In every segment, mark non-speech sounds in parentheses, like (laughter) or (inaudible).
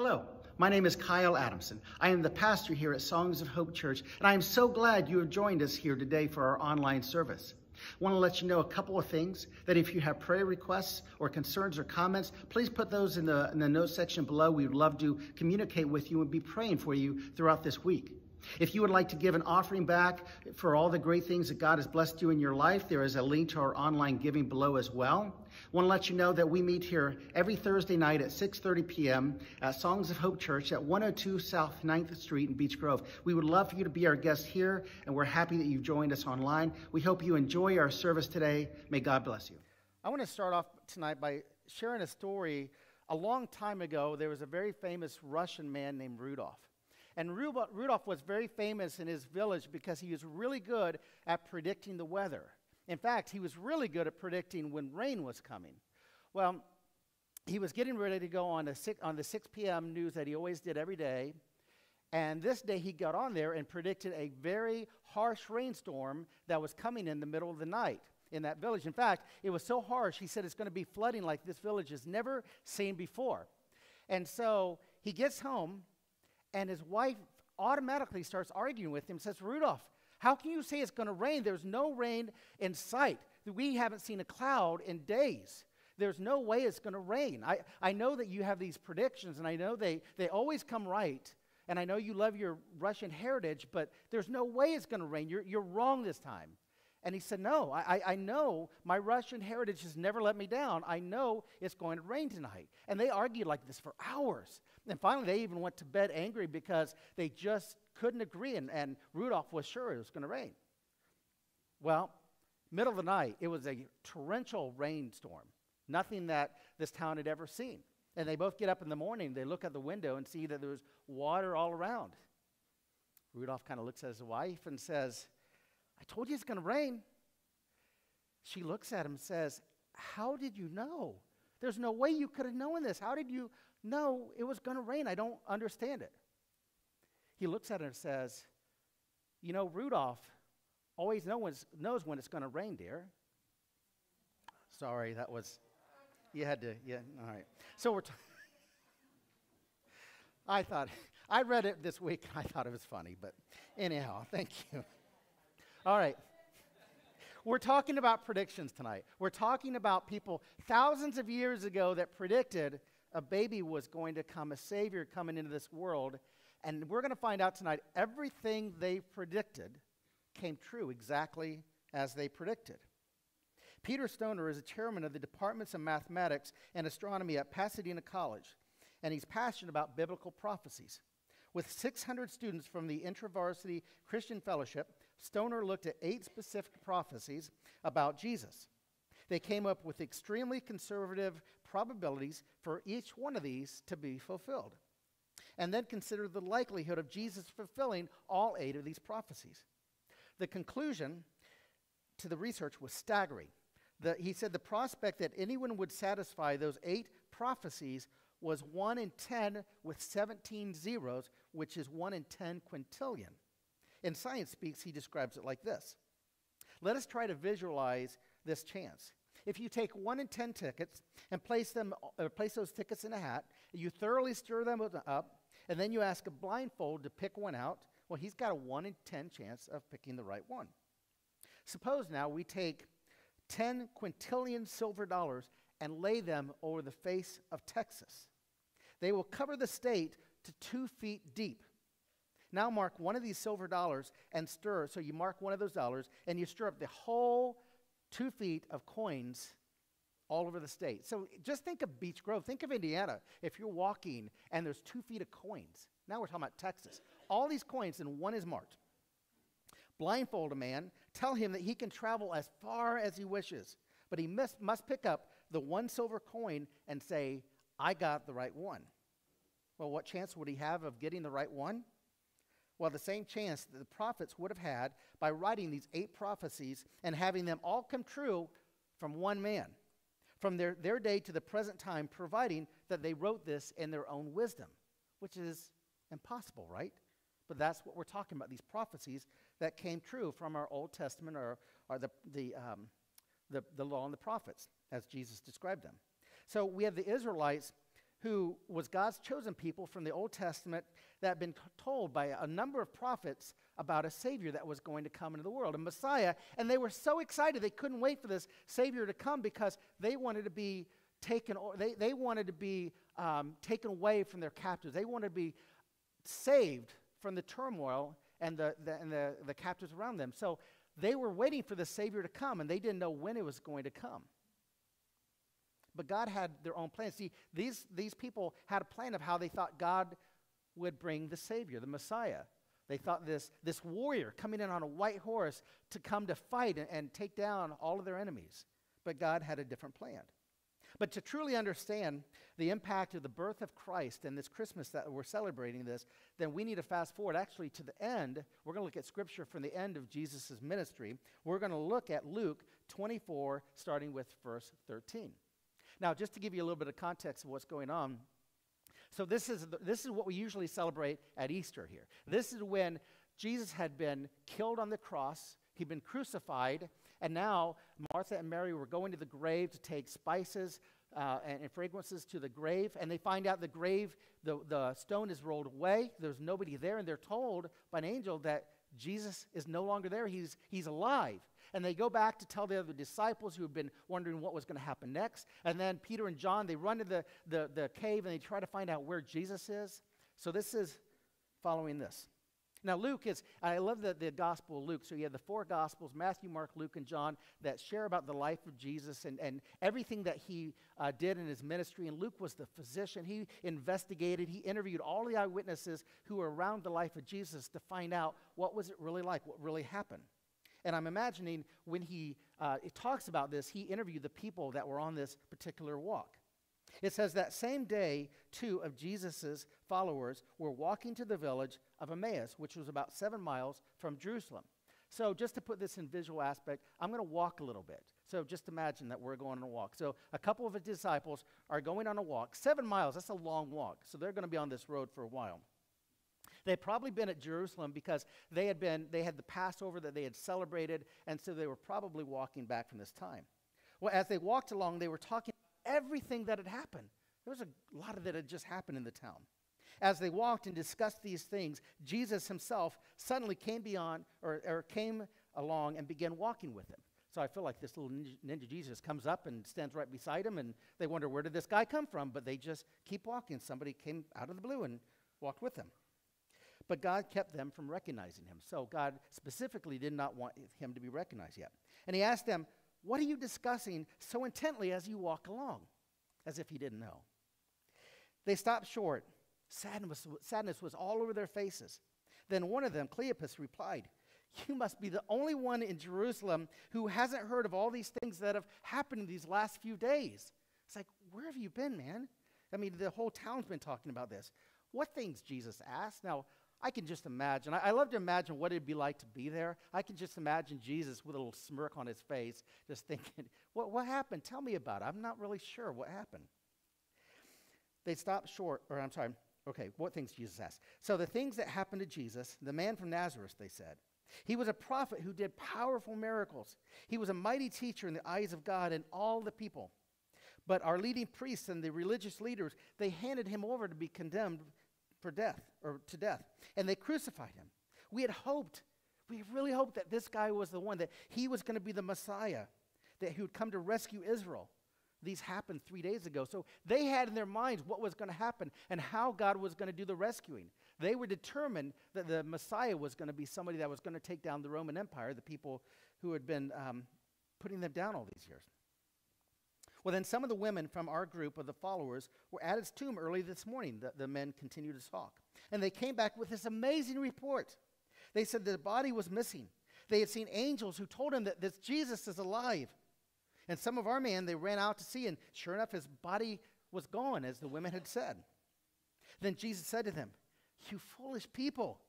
Hello, my name is Kyle Adamson. I am the pastor here at Songs of Hope Church, and I am so glad you have joined us here today for our online service. I want to let you know a couple of things that if you have prayer requests or concerns or comments, please put those in the, in the notes section below. We would love to communicate with you and be praying for you throughout this week. If you would like to give an offering back for all the great things that God has blessed you in your life, there is a link to our online giving below as well. Want to let you know that we meet here every Thursday night at 6:30 p.m. at Songs of Hope Church at 102 South 9th Street in Beech Grove. We would love for you to be our guest here, and we're happy that you've joined us online. We hope you enjoy our service today. May God bless you. I want to start off tonight by sharing a story. A long time ago, there was a very famous Russian man named Rudolph. And Rudolph was very famous in his village because he was really good at predicting the weather. In fact, he was really good at predicting when rain was coming. Well, he was getting ready to go on, the six, on the 6 p.m. news that he always did every day. And this day he got on there and predicted a very harsh rainstorm that was coming in the middle of the night in that village. In fact, it was so harsh, he said it's going to be flooding like this village has never seen before. And so he gets home and his wife automatically starts arguing with him, says, Rudolph, how can you say it's going to rain? There's no rain in sight. We haven't seen a cloud in days. There's no way it's going to rain. I, I know that you have these predictions, and I know they, they always come right. And I know you love your Russian heritage, but there's no way it's going to rain. You're, you're wrong this time. And he said, No, I, I know my Russian heritage has never let me down. I know it's going to rain tonight. And they argued like this for hours. And finally, they even went to bed angry because they just couldn't agree. And, and Rudolph was sure it was going to rain. Well, middle of the night, it was a torrential rainstorm, nothing that this town had ever seen. And they both get up in the morning, they look out the window and see that there was water all around. Rudolph kind of looks at his wife and says, I told you it's going to rain. She looks at him and says, How did you know? There's no way you could have known this. How did you know it was going to rain? I don't understand it. He looks at her and says, You know, Rudolph always knows, knows when it's going to rain, dear. Sorry, that was, you had to, yeah, all right. So we're, t- (laughs) I thought, I read it this week. I thought it was funny, but anyhow, thank you. All right. We're talking about predictions tonight. We're talking about people thousands of years ago that predicted a baby was going to come, a Savior coming into this world. And we're going to find out tonight everything they predicted came true exactly as they predicted. Peter Stoner is a chairman of the departments of mathematics and astronomy at Pasadena College, and he's passionate about biblical prophecies. With 600 students from the InterVarsity Christian Fellowship, Stoner looked at eight specific prophecies about Jesus. They came up with extremely conservative probabilities for each one of these to be fulfilled, and then considered the likelihood of Jesus fulfilling all eight of these prophecies. The conclusion to the research was staggering. The, he said the prospect that anyone would satisfy those eight prophecies was 1 in 10 with 17 zeros, which is 1 in 10 quintillion. In Science Speaks, he describes it like this Let us try to visualize this chance. If you take 1 in 10 tickets and place, them, uh, place those tickets in a hat, you thoroughly stir them up, and then you ask a blindfold to pick one out, well, he's got a 1 in 10 chance of picking the right one. Suppose now we take 10 quintillion silver dollars and lay them over the face of Texas. They will cover the state to two feet deep. Now mark one of these silver dollars and stir. So you mark one of those dollars and you stir up the whole two feet of coins all over the state. So just think of Beech Grove. Think of Indiana. If you're walking and there's two feet of coins. Now we're talking about Texas. All these coins and one is marked. Blindfold a man, tell him that he can travel as far as he wishes, but he must, must pick up the one silver coin and say, I got the right one. Well, what chance would he have of getting the right one? Well, the same chance that the prophets would have had by writing these eight prophecies and having them all come true from one man, from their, their day to the present time, providing that they wrote this in their own wisdom, which is impossible, right? But that's what we're talking about these prophecies that came true from our Old Testament or, or the, the, um, the, the law and the prophets, as Jesus described them. So we have the Israelites who was God's chosen people from the Old Testament that had been told by a number of prophets about a Savior that was going to come into the world, a Messiah. And they were so excited, they couldn't wait for this Savior to come because they wanted to be taken, they, they wanted to be um, taken away from their captors. They wanted to be saved from the turmoil and the, the, and the, the captors around them. So they were waiting for the Savior to come, and they didn't know when it was going to come. But God had their own plan. See, these, these people had a plan of how they thought God would bring the Savior, the Messiah. They thought this, this warrior coming in on a white horse to come to fight and, and take down all of their enemies. But God had a different plan. But to truly understand the impact of the birth of Christ and this Christmas that we're celebrating this, then we need to fast forward actually to the end. We're going to look at scripture from the end of Jesus' ministry. We're going to look at Luke 24, starting with verse 13. Now, just to give you a little bit of context of what's going on, so this is, the, this is what we usually celebrate at Easter here. This is when Jesus had been killed on the cross, he'd been crucified, and now Martha and Mary were going to the grave to take spices uh, and, and, fragrances to the grave, and they find out the grave, the, the stone is rolled away. There's nobody there, and they're told by an angel that Jesus is no longer there. He's, he's alive. And they go back to tell the other disciples who have been wondering what was going to happen next. And then Peter and John, they run to the, the, the cave and they try to find out where Jesus is. So this is following this. Now, Luke is, I love the, the Gospel of Luke. So you have the four Gospels Matthew, Mark, Luke, and John that share about the life of Jesus and, and everything that he uh, did in his ministry. And Luke was the physician. He investigated, he interviewed all the eyewitnesses who were around the life of Jesus to find out what was it really like, what really happened. And I'm imagining when he uh, talks about this, he interviewed the people that were on this particular walk. It says that same day, two of Jesus' followers were walking to the village of Emmaus, which was about seven miles from Jerusalem. So, just to put this in visual aspect, I'm going to walk a little bit. So, just imagine that we're going on a walk. So, a couple of the disciples are going on a walk. Seven miles, that's a long walk. So, they're going to be on this road for a while. They'd probably been at Jerusalem because they had been, they had the Passover that they had celebrated, and so they were probably walking back from this time. Well, as they walked along, they were talking everything that had happened. There was a lot of that had just happened in the town. As they walked and discussed these things, Jesus himself suddenly came beyond or, or came along and began walking with them. So I feel like this little ninja, ninja, Jesus comes up and stands right beside him, and they wonder, where did this guy come from? But they just keep walking. Somebody came out of the blue and walked with them. But God kept them from recognizing him. So God specifically did not want him to be recognized yet. And he asked them, what are you discussing so intently as you walk along? As if he didn't know. They stopped short. Sadness, sadness was all over their faces. Then one of them, Cleopas, replied, You must be the only one in Jerusalem who hasn't heard of all these things that have happened in these last few days. It's like, Where have you been, man? I mean, the whole town's been talking about this. What things, Jesus asked. Now, I can just imagine. I, I, love to imagine what it'd be like to be there. I can just imagine Jesus with a little smirk on his face, just thinking, (laughs) what, what happened? Tell me about it. I'm not really sure what happened. They stopped short, or I'm sorry, okay, what things Jesus asked. So the things that happened to Jesus, the man from Nazareth, they said. He was a prophet who did powerful miracles. He was a mighty teacher in the eyes of God and all the people. But our leading priests and the religious leaders, they handed him over to be condemned for death or to death. And they crucified him. We had hoped, we really hoped that this guy was the one, that he was going to be the Messiah, that he would come to rescue Israel. These happened three days ago. So they had in their minds what was going to happen and how God was going to do the rescuing. They were determined that the Messiah was going to be somebody that was going to take down the Roman Empire, the people who had been um, putting them down all these years. Well, then some of the women from our group of the followers were at his tomb early this morning. The, the men continued to talk. And they came back with this amazing report. They said the body was missing. They had seen angels who told them that this Jesus is alive. And some of our men, they ran out to see, and sure enough, his body was gone, as the women had said. Then Jesus said to them, You foolish people.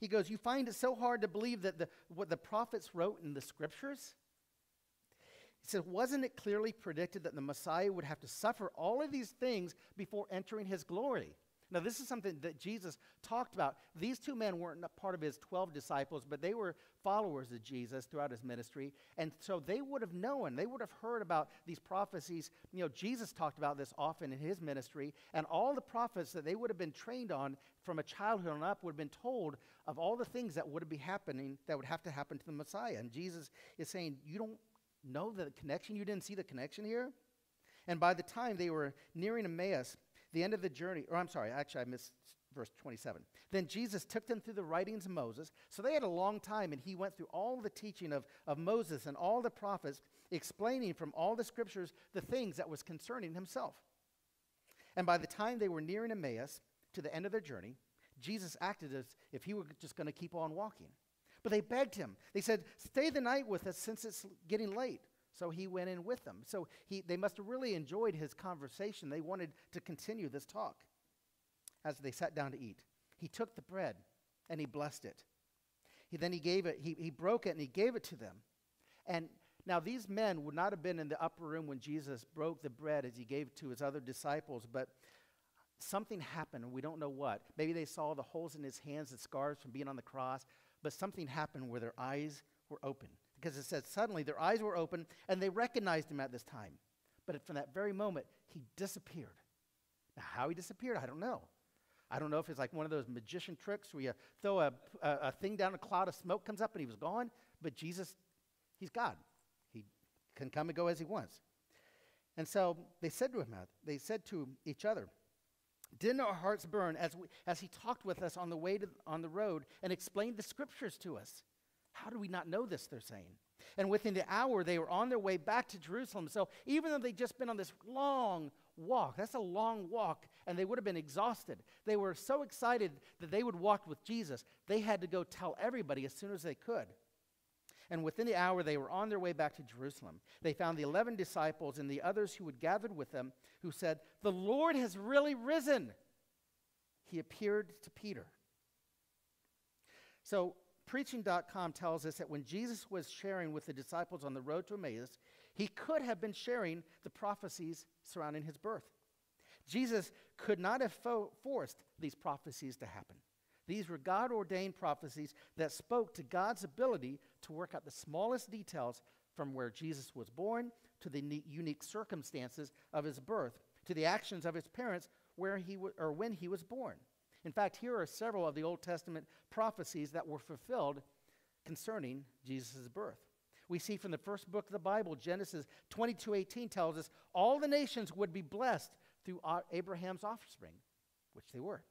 He goes, You find it so hard to believe that the, what the prophets wrote in the scriptures? He said, Wasn't it clearly predicted that the Messiah would have to suffer all of these things before entering his glory? Now, this is something that Jesus talked about. These two men weren't part of his 12 disciples, but they were followers of Jesus throughout his ministry. And so they would have known, they would have heard about these prophecies. You know, Jesus talked about this often in his ministry, and all the prophets that they would have been trained on from a childhood on up would have been told of all the things that would be happening, that would have to happen to the Messiah. And Jesus is saying, You don't know the connection? You didn't see the connection here? And by the time they were nearing Emmaus, the end of the journey, or I'm sorry, actually, I missed verse 27. Then Jesus took them through the writings of Moses. So they had a long time, and he went through all the teaching of, of Moses and all the prophets, explaining from all the scriptures the things that was concerning himself. And by the time they were nearing Emmaus, to the end of their journey, Jesus acted as if he were just going to keep on walking. But they begged him. They said, Stay the night with us since it's getting late. So he went in with them. So he, they must have really enjoyed his conversation. They wanted to continue this talk as they sat down to eat. He took the bread and he blessed it. He, then he gave it, he, he broke it and he gave it to them. And now these men would not have been in the upper room when Jesus broke the bread as he gave it to his other disciples, but something happened, and we don't know what. Maybe they saw the holes in his hands, the scars from being on the cross, but something happened where their eyes were open because it says, suddenly their eyes were open and they recognized him at this time. But from that very moment, he disappeared. Now, how he disappeared, I don't know. I don't know if it's like one of those magician tricks where you throw a, a, a thing down, a cloud of smoke comes up and he was gone. But Jesus, he's God. He can come and go as he wants. And so they said to him, they said to each other, didn't our hearts burn as, we, as he talked with us on the way to, on the road and explained the scriptures to us? How do we not know this? They're saying. And within the hour, they were on their way back to Jerusalem. So even though they'd just been on this long walk, that's a long walk, and they would have been exhausted, they were so excited that they would walk with Jesus, they had to go tell everybody as soon as they could. And within the hour, they were on their way back to Jerusalem. They found the 11 disciples and the others who had gathered with them, who said, The Lord has really risen. He appeared to Peter. So Preaching.com tells us that when Jesus was sharing with the disciples on the road to Emmaus, he could have been sharing the prophecies surrounding his birth. Jesus could not have fo- forced these prophecies to happen. These were God ordained prophecies that spoke to God's ability to work out the smallest details from where Jesus was born to the ne- unique circumstances of his birth to the actions of his parents where he w- or when he was born. In fact, here are several of the Old Testament prophecies that were fulfilled concerning Jesus' birth. We see from the first book of the Bible, Genesis 22:18 tells us all the nations would be blessed through Abraham's offspring, which they were.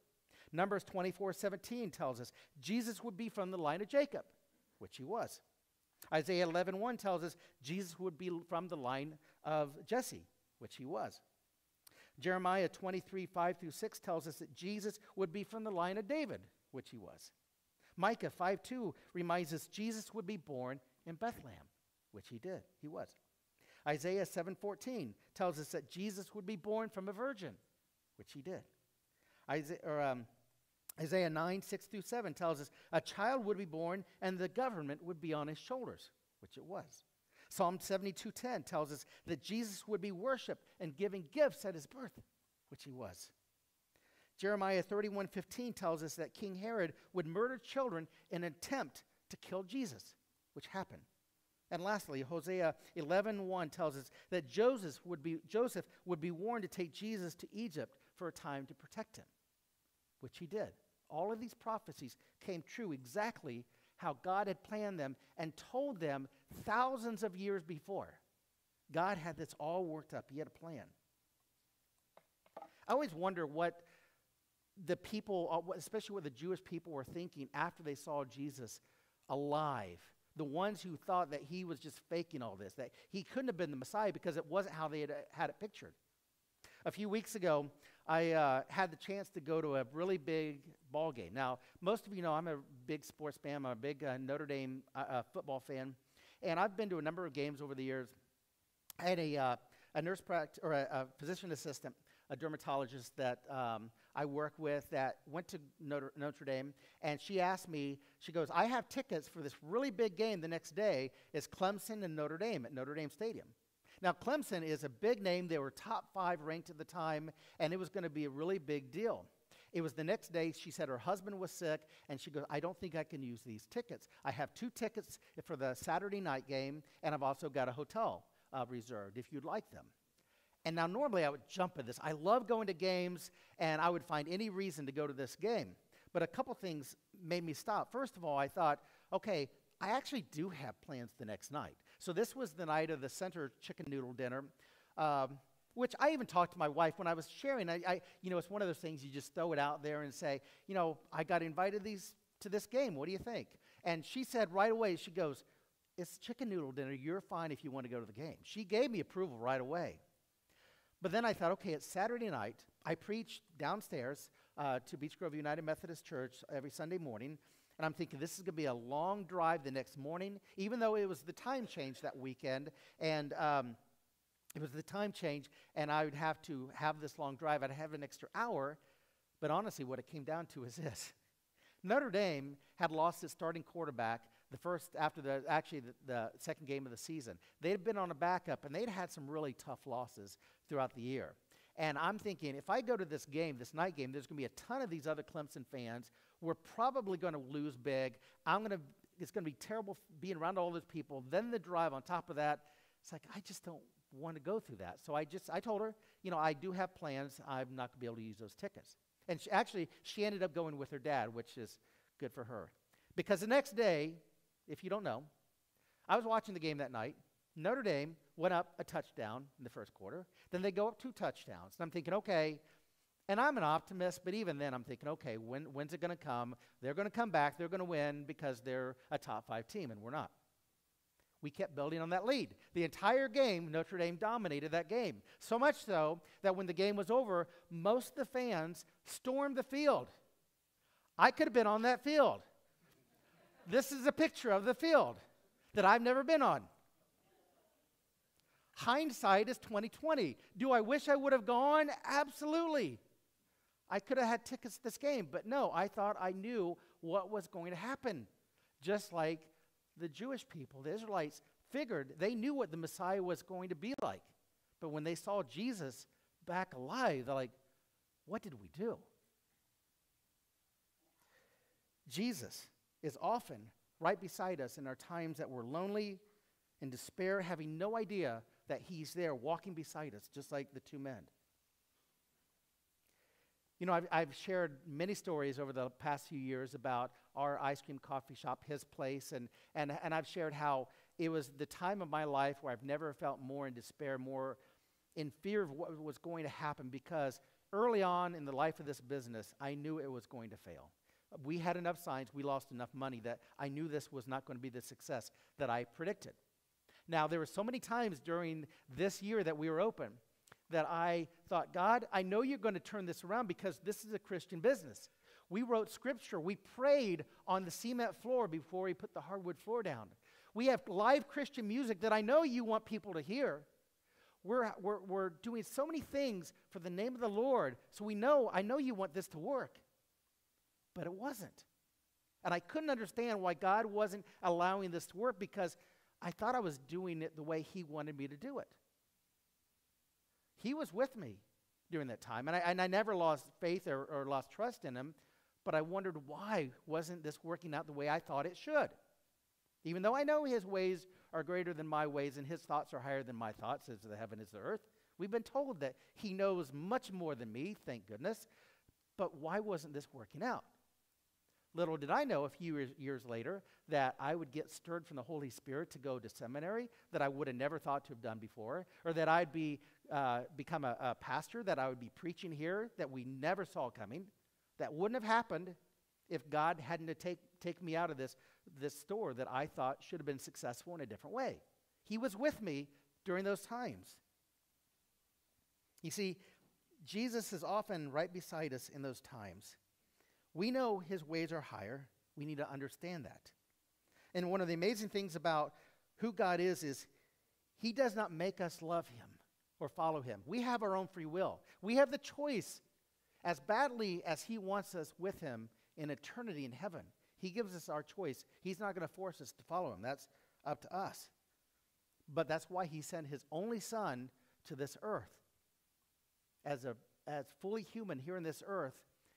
Numbers 24:17 tells us Jesus would be from the line of Jacob, which he was. Isaiah 11:1 tells us Jesus would be from the line of Jesse, which he was. Jeremiah 23, 5 through 6 tells us that Jesus would be from the line of David, which he was. Micah 5, 2 reminds us Jesus would be born in Bethlehem, which he did. He was. Isaiah 7:14 tells us that Jesus would be born from a virgin, which he did. Isaiah, or, um, Isaiah 9, 6 through 7 tells us a child would be born and the government would be on his shoulders, which it was. Psalm 72:10 tells us that Jesus would be worshiped and given gifts at his birth, which he was. Jeremiah 31:15 tells us that King Herod would murder children in an attempt to kill Jesus, which happened. And lastly, Hosea 11:1 tells us that Joseph would be Joseph would be warned to take Jesus to Egypt for a time to protect him, which he did. All of these prophecies came true exactly how God had planned them and told them thousands of years before. God had this all worked up, He had a plan. I always wonder what the people, uh, especially what the Jewish people were thinking after they saw Jesus alive. The ones who thought that he was just faking all this, that he couldn't have been the Messiah because it wasn't how they had, uh, had it pictured. A few weeks ago, I uh, had the chance to go to a really big ball game. Now, most of you know I'm a big sports fan. I'm a big uh, Notre Dame uh, uh, football fan, and I've been to a number of games over the years. I had a, uh, a nurse pract- or a, a, physician assistant, a dermatologist that um, I work with that went to Notre, Notre Dame, and she asked me, she goes, I have tickets for this really big game the next day. It's Clemson and Notre Dame at Notre Dame Stadium. Now, Clemson is a big name. They were top five ranked at the time, and it was going to be a really big deal. It was the next day. She said her husband was sick, and she goes, I don't think I can use these tickets. I have two tickets for the Saturday night game, and I've also got a hotel uh, reserved if you'd like them. And now, normally, I would jump at this. I love going to games, and I would find any reason to go to this game. But a couple things made me stop. First of all, I thought, okay, I actually do have plans the next night. So this was the night of the center chicken noodle dinner, um, which I even talked to my wife when I was sharing. I, I, you know, it's one of those things you just throw it out there and say, you know, I got invited these to this game. What do you think? And she said right away, she goes, it's chicken noodle dinner. You're fine if you want to go to the game. She gave me approval right away. But then I thought, okay, it's Saturday night. I preach downstairs uh, to Beech Grove United Methodist Church every Sunday morning. And I'm thinking this is going to be a long drive the next morning, even though it was the time change that weekend. And um, it was the time change, and I would have to have this long drive. I'd have an extra hour. But honestly, what it came down to is this (laughs) Notre Dame had lost its starting quarterback the first after the actually the, the, second game of the season. They'd been on a backup and they'd had some really tough losses throughout the year. And I'm thinking, if I go to this game, this night game, there's going to be a ton of these other Clemson fans. We're probably going to lose big. I'm going to. It's going to be terrible being around all those people. Then the drive on top of that. It's like I just don't want to go through that. So I just I told her, you know, I do have plans. I'm not going to be able to use those tickets. And she, actually, she ended up going with her dad, which is good for her. Because the next day, if you don't know, I was watching the game that night. Notre Dame went up a touchdown in the first quarter. Then they go up two touchdowns. And I'm thinking, okay, and I'm an optimist, but even then I'm thinking, okay, when, when's it going to come? They're going to come back. They're going to win because they're a top five team, and we're not. We kept building on that lead. The entire game, Notre Dame dominated that game. So much so that when the game was over, most of the fans stormed the field. I could have been on that field. This is a picture of the field that I've never been on. Hindsight is 2020. Do I wish I would have gone? Absolutely. I could have had tickets to this game, but no, I thought I knew what was going to happen. Just like the Jewish people, the Israelites figured they knew what the Messiah was going to be like. But when they saw Jesus back alive, they're like, what did we do? Jesus is often right beside us in our times that we're lonely and despair, having no idea that He's there walking beside us, just like the two men. You know, I've, I've, shared many stories over the past few years about our ice cream coffee shop, his place, and, and, and I've shared how it was the time of my life where I've never felt more in despair, more in fear of what was going to happen because early on in the life of this business, I knew it was going to fail. We had enough signs, we lost enough money that I knew this was not going to be the success that I predicted. Now, there were so many times during this year that we were open that I thought, God, I know you're going to turn this around because this is a Christian business. We wrote scripture. We prayed on the cement floor before we put the hardwood floor down. We have live Christian music that I know you want people to hear. We're, we're, we're doing so many things for the name of the Lord, so we know, I know you want this to work. But it wasn't. And I couldn't understand why God wasn't allowing this to work because I thought I was doing it the way He wanted me to do it. He was with me during that time, and I, and I never lost faith or, or lost trust in Him, but I wondered why wasn't this working out the way I thought it should? Even though I know His ways are greater than my ways and His thoughts are higher than my thoughts, as the heaven is the earth. We've been told that He knows much more than me, thank goodness. But why wasn't this working out? Little did I know a few years later that I would get stirred from the Holy Spirit to go to seminary that I would have never thought to have done before, or that I'd be, uh, become a, a pastor, that I would be preaching here that we never saw coming. That wouldn't have happened if God hadn't to take, take me out of this, this store that I thought should have been successful in a different way. He was with me during those times. You see, Jesus is often right beside us in those times. We know his ways are higher. We need to understand that. And one of the amazing things about who God is is he does not make us love him or follow him. We have our own free will. We have the choice as badly as he wants us with him in eternity in heaven. He gives us our choice. He's not going to force us to follow him. That's up to us. But that's why he sent his only son to this earth as a as fully human here in this earth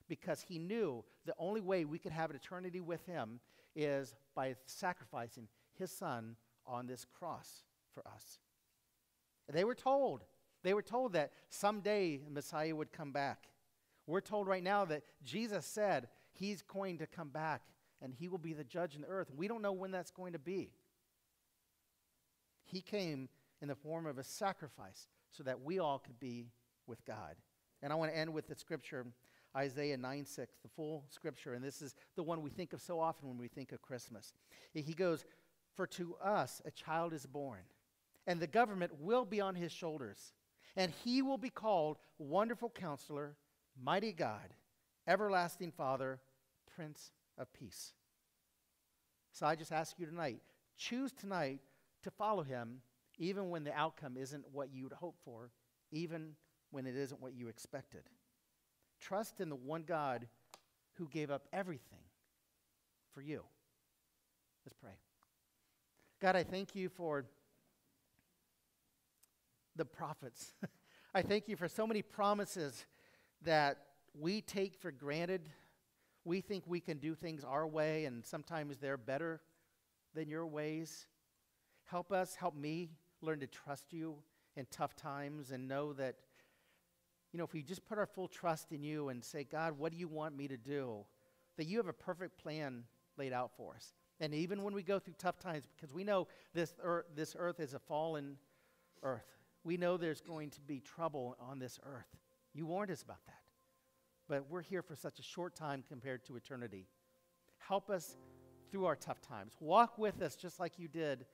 because he knew the only way we could have an eternity with him is by sacrificing his son on this cross for us. They were told, they were told that someday Messiah would come back. We're told right now that Jesus said he's going to come back and he will be the judge in the earth. We don't know when that's going to be. He came in the form of a sacrifice so that we all could be with God. And I want to end with the scripture, Isaiah 9 6, the full scripture. And this is the one we think of so often when we think of Christmas. He goes, For to us a child is born, and the government will be on his shoulders, and he will be called Wonderful Counselor, Mighty God, Everlasting Father, Prince of Peace. So I just ask you tonight choose tonight to follow him, even when the outcome isn't what you'd hope for, even when it isn't what you expected. Trust in the one God who gave up everything for you. Let's pray. God, I thank you for the prophets. (laughs) I thank you for so many promises that we take for granted. We think we can do things our way, and sometimes they're better than your ways. Help us, help me learn to trust you in tough times and know that, you know, if we just put our full trust in you and say, God, what do you want me to do? That you have a perfect plan laid out for us. And even when we go through tough times, because we know this earth, this earth is a fallen earth, we know there's going to be trouble on this earth. You warned us about that. But we're here for such a short time compared to eternity. Help us through our tough times. Walk with us just like you did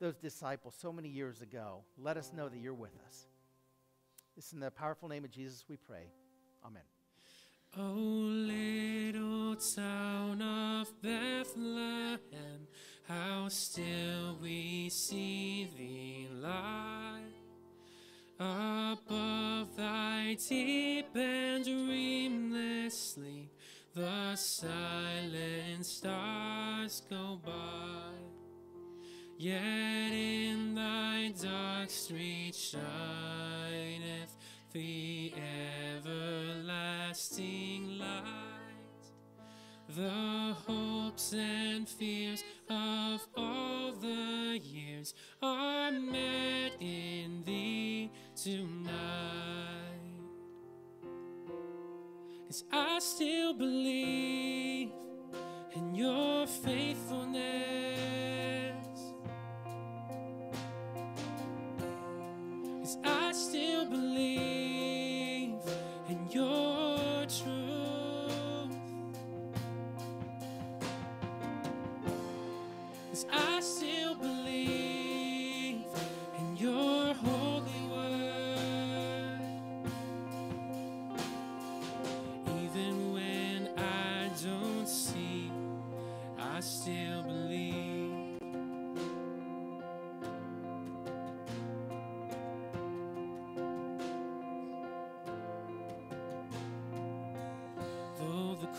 those disciples so many years ago. Let us know that you're with us. It's in the powerful name of Jesus we pray. Amen. Oh, little town of Bethlehem, how still we see thee lie above thy deep and dreamless sleep. The silent stars go by. Yet in thy dark street shineth the everlasting light. The hopes and fears of all the years are met in tonight. Cause I still believe in your faithfulness.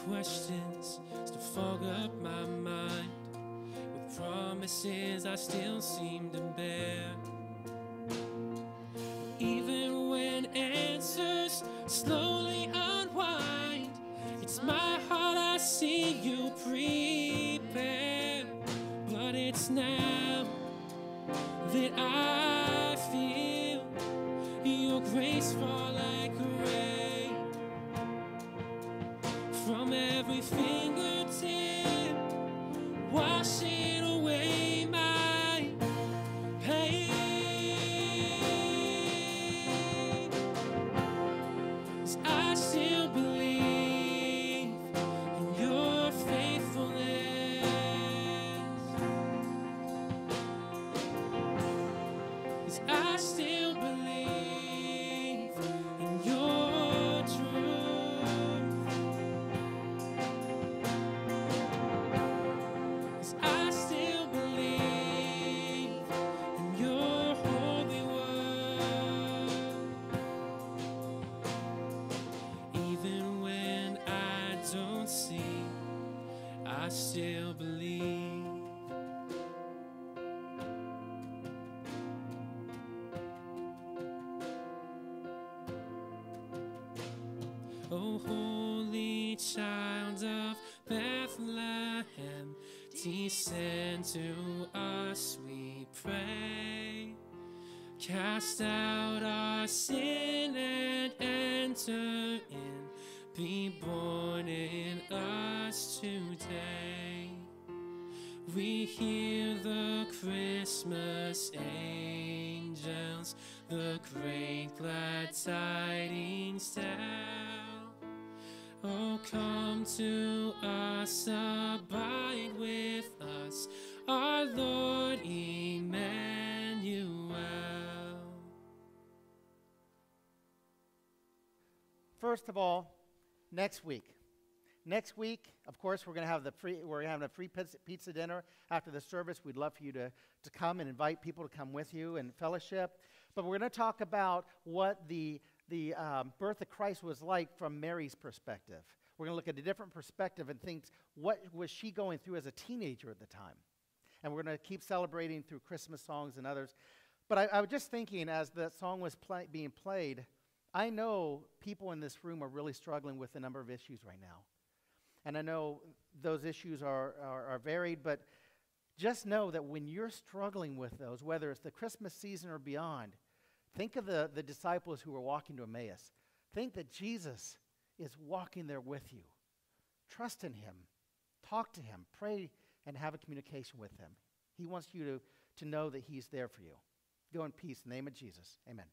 Questions still fog up my mind with promises I still seem to bear. Even when answers slowly unwind, it's my heart I see you prepare. But it's now that I 'Cause I Oh, holy child of Bethlehem, descend to us, we pray. Cast out our sin and enter in. Be born in us today. We hear the Christmas angels, the great glad tidings tell. Oh, come to us, abide with us, our Lord Emmanuel. First of all, next week. Next week, of course, we're going to have the free, we're having a free pizza, pizza dinner after the service. We'd love for you to, to come and invite people to come with you and fellowship. But we're going to talk about what the, the um, birth of Christ was like from Mary's perspective. We're going to look at a different perspective and think, what was she going through as a teenager at the time? And we're going to keep celebrating through Christmas songs and others. But I, I was just thinking as that song was play, being played, I know people in this room are really struggling with a number of issues right now. And I know those issues are, are, are, varied, but just know that when you're struggling with those, whether it's the Christmas season or beyond, think of the, the disciples who were walking to Emmaus. Think that Jesus is walking there with you. Trust in him. Talk to him. Pray and have a communication with him. He wants you to, to know that he's there for you. Go in peace in the name of Jesus. Amen.